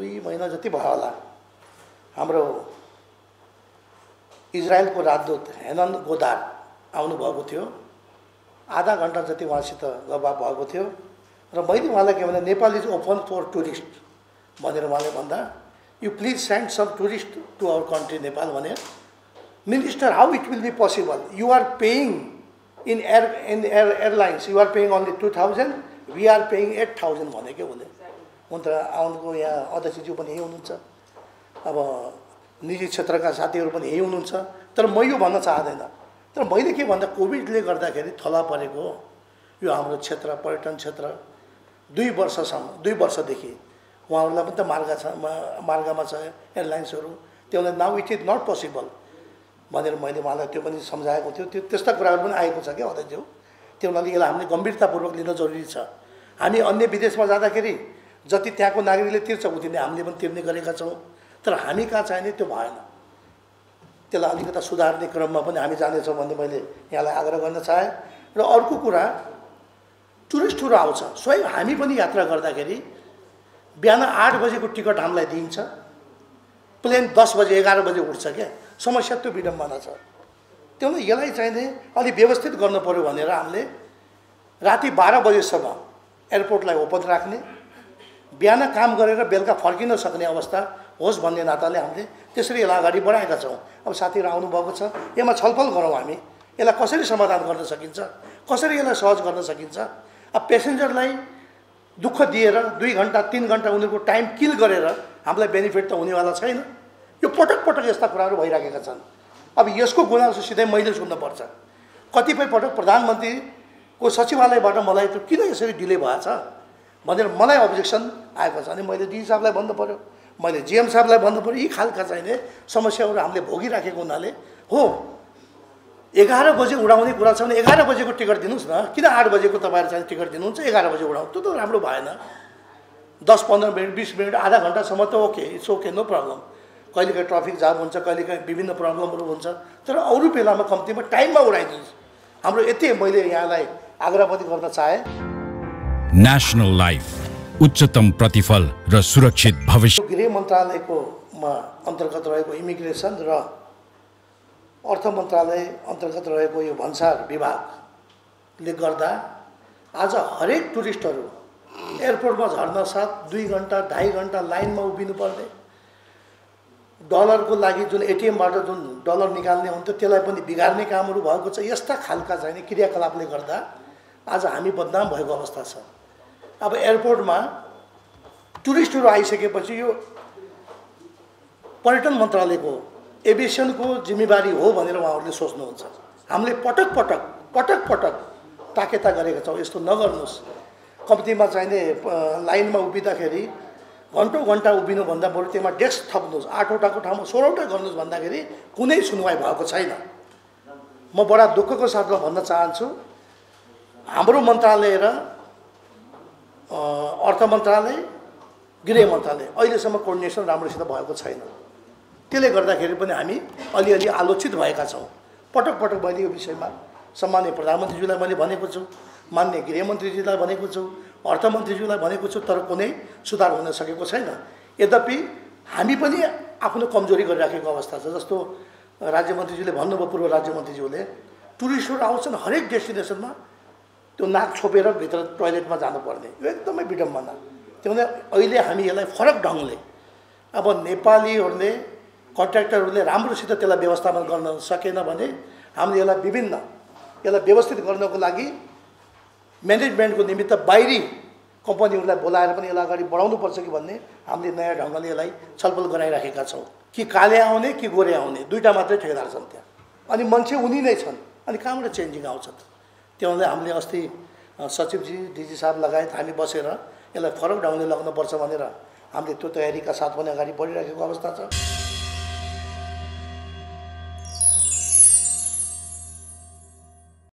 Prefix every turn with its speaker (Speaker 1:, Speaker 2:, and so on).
Speaker 1: दुई महिना जति भयो होला हाम्रो इजरायलको राजदूत हेनन गोदार आउनुभएको थियो। आधा घन्टा जति उहाँसित गफबाफ भएको थियो र मैले उहाँलाई के भने Nepal is open for tourist भनेर उहाँले भन्दा you please send some tourist to our country Nepal भने। Minister how it will be possible you are paying in air in air airlines you are paying only two thousand we are paying eight thousand भने क्या उसले हुन त आउनुको यहाँ अध्यक्षज्यू पनि यही हुनुहुन्छ। अब निजी क्षेत्रका साथीहरू पनि यही हुनुहुन्छ। तर म यो भन्न चाहँदैन। तर मैले के भन्दा कोभिडले गर्दाखेरि थला परेको यो हाम्रो क्षेत्र पर्यटन क्षेत्र दुई वर्षसम्म दुई वर्षदेखि उहाँहरूलाई पनि त मार्ग छ मार्गमा छ एयरलाइन्सहरू। त्यसलाई now it is not possible भनेर मैले उहाँलाई त्यो पनि सम्झाएको थियो। त्यो त्यस्ता कुराहरू पनि आएको छ क्या अध्यक्षज्यू त्यो हुनाले यसलाई हामीले गम्भीरतापूर्वक लिन जरुरी छ। हामी अन्य विदेशमा जाँदाखेरि जति त्यहाँको नागरिकले तिर्छ उति नै हामीले पनि तिर्ने गरेका छौँ। तर हामी कहाँ चाहिने त्यो भएन। त्यसलाई अलिकता सुधार्ने क्रममा पनि हामी जानेछौँ भन्ने मैले यहाँलाई आग्रह गर्न चाहेँ। र अर्को कुरा टुरिस्टहरू आउँछ। स्वयं हामी पनि यात्रा गर्दाखेरि बिहान आठ बजेको टिकट हामीलाई दिइन्छ। प्लेन दस बजे एघार बजे उठ्छ क्या। समस्या त्यो विडम्बना छ। त्यो यसलाई चाहिने अलिक व्यवस्थित गर्नु पऱ्यो भनेर हामीले राति बाह्र बजेसम्म एयरपोर्टलाई ओपन राख्ने बिहान काम गरेर बेलुका फर्किन सक्ने अवस्था होस् भन्ने नाताले हामीले त्यसरी यसलाई अगाडि बढाएका छौँ। अब साथीहरू आउनुभएको छ यसमा छलफल गरौँ हामी। यसलाई कसरी समाधान गर्न सकिन्छ? कसरी यसलाई सहज गर्न सकिन्छ? अब पेसेन्जरलाई दुःख दिएर दुई घन्टा तिन घन्टा उनीहरूको टाइम किल गरेर हामीलाई बेनिफिट त हुनेवाला छैन। यो पटक पटक यस्ता कुराहरू भइराखेका छन्। अब यसको गुनासो सिधै मैले सुन्नुपर्छ कतिपय पटक प्रधानमन्त्रीको सचिवालयबाट मलाई त किन यसरी डिले भएछ? भनेर मलाई अब्जेक्सन आएको छ अनि मैले डिजी साहबलाई भन्नु पऱ्यो मैले जिएम साहबलाई भन्नु पऱ्यो यी खालका चाहिने समस्याहरू हामीले भोगिराखेको हुनाले हो। एघार बजे उडाउने कुरा छ भने एघार बजेको टिकट दिनुहोस् न। किन आठ बजेको तपाईँहरू चाहिँ टिकट दिनुहुन्छ? एघार बजे उडाउनु त्यो त राम्रो भएन। दस पन्ध्र मिनट बिस मिनट आधा घन्टासम्म त okay it's okay no problem. कहिलेकाहीँ ट्राफिक जाम हुन्छ कहिलेकाहीँ विभिन्न प्रब्लमहरू हुन्छ। तर अरू बेलामा कम्तीमा टाइममा उडाइदिनुहोस्। हाम्रो यति मैले यहाँलाई आग्रह पनि गर्न चाहेँ।
Speaker 2: नेसनल लाइफ उच्चतम प्रतिफल र सुरक्षित भविष्य।
Speaker 1: गृह मन्त्रालयको अन्तर्गत रहेको इमिग्रेसन र अर्थ मन्त्रालय अन्तर्गत रहेको यो भन्सार विभागले गर्दा आज हरेक टुरिस्टहरू एयरपोर्टमा झर्न साथ दुई घन्टा ढाई घन्टा लाइनमा उभिनु पर्ने। डलरको लागि जुन एटिएमबाट जुन डलर निकाल्ने हुन्थ्यो त्यसलाई पनि बिगार्ने कामहरू भएको छ। यस्ता खालका चाहिने क्रियाकलापले गर्दा आज हामी बदनाम भएको अवस्था छ। अब एयरपोर्टमा टुरिस्टहरू आइसकेपछि यो पर्यटन मन्त्रालयको एभिएसनको जिम्मेवारी हो भनेर उहाँहरूले सोच्नुहुन्छ। हामीले पटक पटक पटक पटक ताकेता गरेका छौँ। यस्तो नगर्नुहोस्। कम्तीमा चाहिने लाइनमा उभिँदाखेरि घन्टौँ घन्टा उभिनुभन्दा बरु त्यसमा डेस्क थप्नुहोस्। आठवटाको ठाउँमा सोह्रवटा गर्नुहोस् भन्दाखेरि कुनै सुनवाई भएको छैन। म बडा दुःखको साथमा भन्न चाहन्छु। हाम्रो मन्त्रालय र अर्थ मन्त्रालय गृह मन्त्रालय अहिलेसम्म कोर्डिनेसन राम्रोसित भएको छैन। त्यसले गर्दाखेरि पनि हामी अलिअलि आलोचित भएका छौँ। पटक पटक मैले यो विषयमा सम्मान्य प्रधानमन्त्रीज्यूलाई मैले भनेको छु मान्य गृहमन्त्रीजीलाई भनेको छु अर्थमन्त्रीज्यूलाई भनेको छु तर कुनै सुधार हुन सकेको छैन। यद्यपि हामी पनि आफ्नो कमजोरी गरिराखेको अवस्था छ जस्तो राज्यमन्त्रीज्यूले भन्नुभयो पूर्व राज्यमन्त्रीज्यूले टुरिस्टहरू आउँछन् हरेक डेस्टिनेसनमा त्यो नाक छोपेर भित्र टोइलेटमा जानुपर्ने। यो एकदमै विडम्बना। त्यो अहिले हामी यसलाई फरक ढङ्गले अब नेपालीहरूले कन्ट्र्याक्टरहरूले राम्रोसित त्यसलाई व्यवस्थापन गर्न सकेन भने हामीले यसलाई विभिन्न यसलाई व्यवस्थित गर्नको लागि म्यानेजमेन्टको निमित्त बाहिरी कम्पनीहरूलाई बोलाएर पनि यसलाई अगाडि बढाउनुपर्छ कि भन्ने हामीले नयाँ ढङ्गले यसलाई छलफल गराइराखेका छौँ। कि काले आउने कि गोरे आउने दुइटा मात्रै ठेकेदार छन् त्यहाँ। अनि मान्छे उनी नै छन्। अनि कहाँबाट चेन्जिङ आउँछ त त्यो हुनाले हामीले अस्ति सचिवजी डिजी साहब लगायत हामी बसेर यसलाई फरक ढङ्गले लग्नुपर्छ भनेर हामीले त्यो तयारीका साथ पनि अगाडि बढिरहेको अवस्था छ।